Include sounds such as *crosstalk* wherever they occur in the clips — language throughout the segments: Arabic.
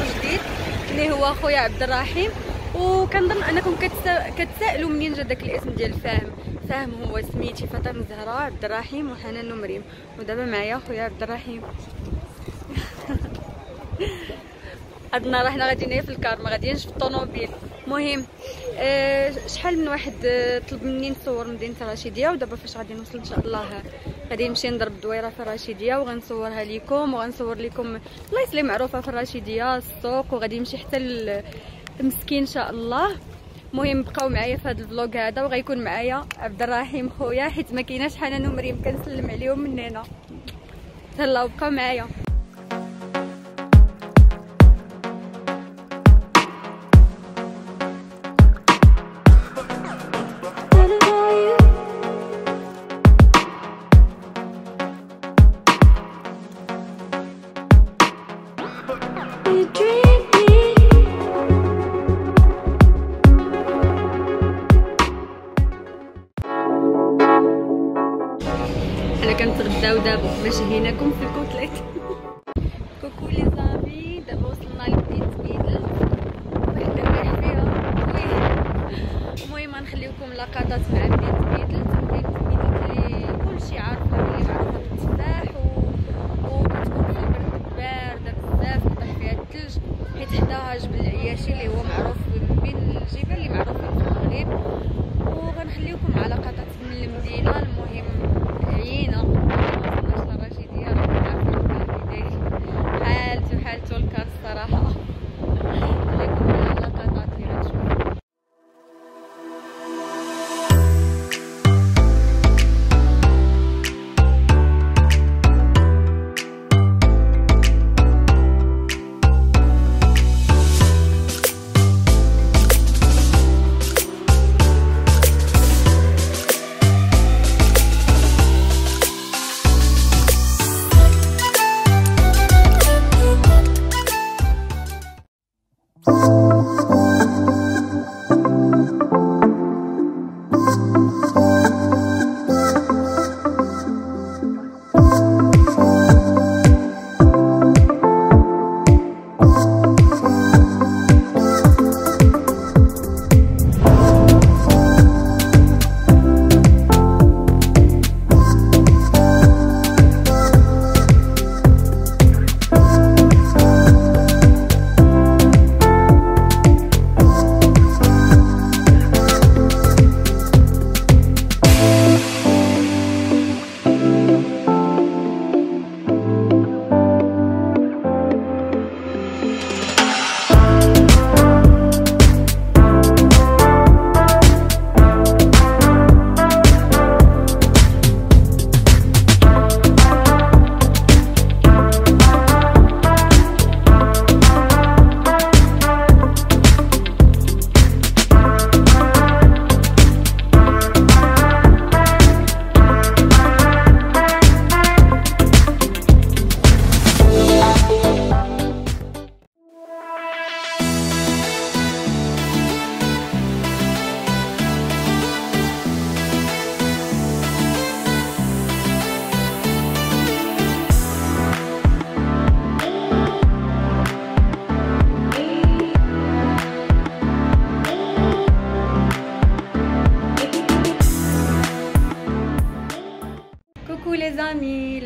العنصر جديد اللي هو خويا عبد الرحيم. وكنظن أنكم كتسائلوا منين جا داك الاسم ديال فاهم فاهم هو سميتي فاطمة زهراء عبد الرحيم وحنان ومريم. ودابا معايا خويا عبد الرحيم. *laughs* هاد النهار حنا غاديين في الكار ما غاديينش في الطوموبيل. المهم أه شحال من واحد آه، طلب مني نصور مدينة الرشيديه ودابا فاش غادي نوصل إن شاء الله. غادي نمشي نضرب دويرة في الرشيديه وغنصورها لكم وغنصور لكم البلايص اللي معروفة في الرشيديه السوق وغادي نمشي حتى المسكين إن شاء الله. المهم بقاو معايا في هذا الفلوق هذا وغيكون معايا عبد الرحيم خويا حيت ما كايناش حنان ومريم كنسلم عليهم من هنا. تهلاو بقاو معايا. أنا كنتغداو دابا مشهيناكم في الكوتليت. كوكو لي زامي دابا وصلنا لمدينة بيدل وحنا رايح فيها. المهم غنخليوكم لقطات مع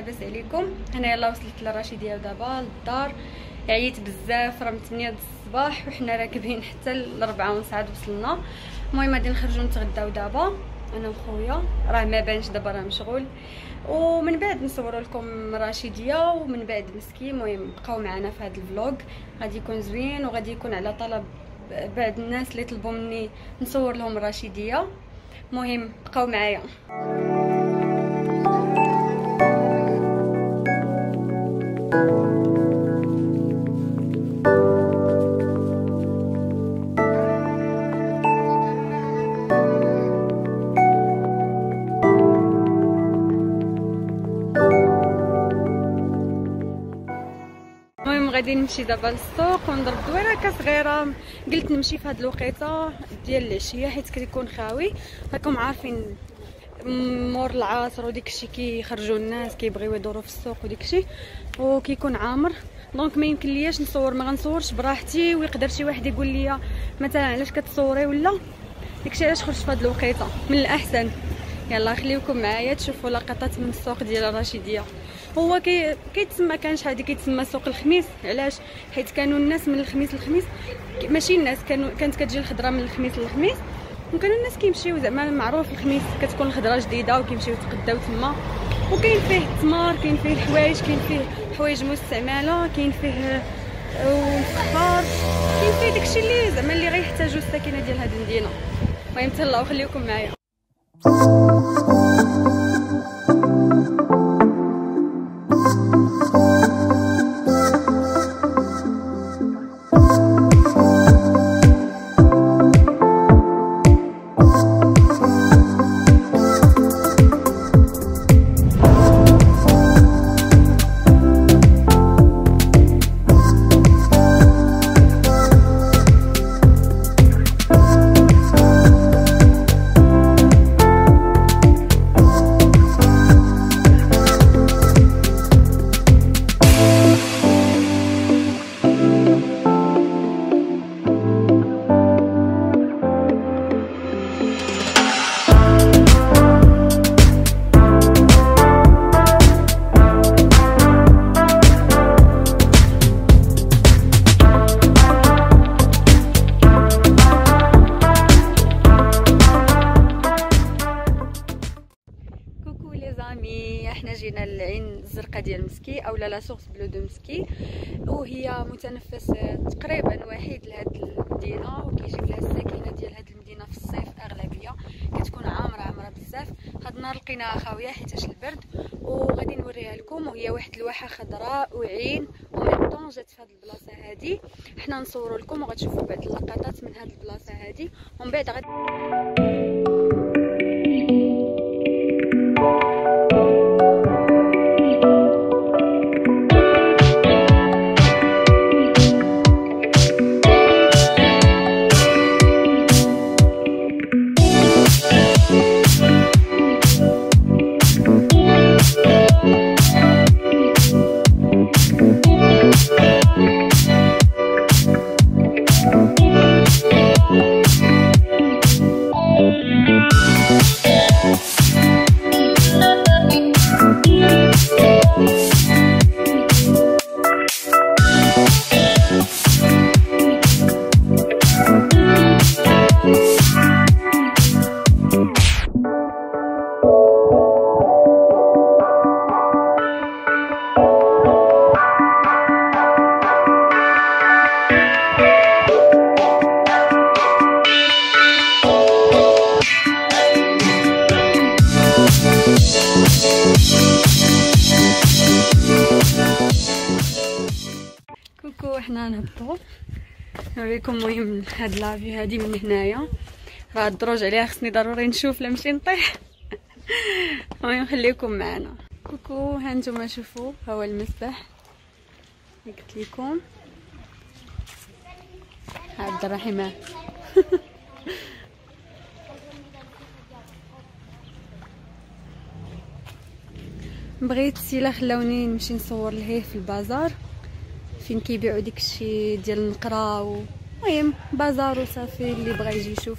لاباس عليكم. أنا يلا وصلت لرشيديه ودابا للدار. عييت بزاف راه من 8 د الصباح وحنا راكبين حتى ل 4 ونص عاد وصلنا. المهم غادي نخرجوا نتغداو دابا أنا وخويا. راه ما بانش دابا راه مشغول. ومن بعد نصوروا لكم رشيدية ومن بعد مسكي. المهم بقاو معنا في هذا ال vlog. غادي يكون زوين وغادي يكون على طلب بعض الناس اللي طلبوا مني نصور لهم الرشيديه المهم بقاو معايا. المهم غادي نمشي دابا للسوق ونضرب دويرة صغيره قلت نمشي في هاد الوقيتة ديال العشية حيت كيكون خاوي. راكم عارفين مور العصر وديك الشيء كيخرجوا الناس كيبغيو يدوروا في السوق وديك الشيء وكيكون عامر. donc ما يمكن لياش نصور ما غنصورش براحتي ويقدر شي واحد يقول لي مثلا علاش كتصوري ولا؟ داكشي علاش خرجت في هذه الوقيتة؟ من الأحسن. يلا خليوكم معايا تشوفوا لقطات من السوق ديال الرشيدية. هو كي كيتسمى كان شحال هادي كيتسمى سوق الخميس. علاش؟ حيت كانوا الناس من الخميس للخميس ماشي الناس كانوا كانت كتجي الخضرة من الخميس للخميس وكانوا الناس كيمشيو زعما معروف الخميس كتكون الخضرة جديدة وكيمشيو يتقداو تما. وكاين فيه التمر كاين فيه الحوايج كاين فيه حوايج مستعملة كاين فيه الفخار كاين فيه داكشي اللي زعما اللي غيحتاجو الساكنة ديال هاد المدينة. المهم تهلاو خليكم معايا. جينا للعين الزرقاء ديال مسكي أو لا source bleue de Meski. وهي متنفس تقريبا وحيد لهاد المدينة وكيجيو لها الساكنه ديال هاد المدينة في الصيف أغلبية. كتكون عامرة عامرة بزاف. هاد النهار لقيناها خاوية حيتاش البرد. وغادي نوريها لكم. وهي واحد الواحه خضراء وعين. طون جات في هاد البلاصة هادي. حنا نصوروا لكم وغتشوفوا بعض اللقطات من هاد البلاصة هادي. ومن بعد غادي حنا نهبطو نوريكم المهم هاد لافي هادي من هنايا. راه الدروج عليها خصني ضروري نشوف لا نمشي نطيح. المهم خليكم معنا. كوكو ها نتوما شوفوا ها هو المسبح. قلت لكم. عبد الرحيم. *laughs* بغيت سيلا خلاوني نمشي نصور لهيه في البازار. فين كيبيعوا داكشي ديال النقرة المهم بازار وصافي اللي بغى يجي يشوف.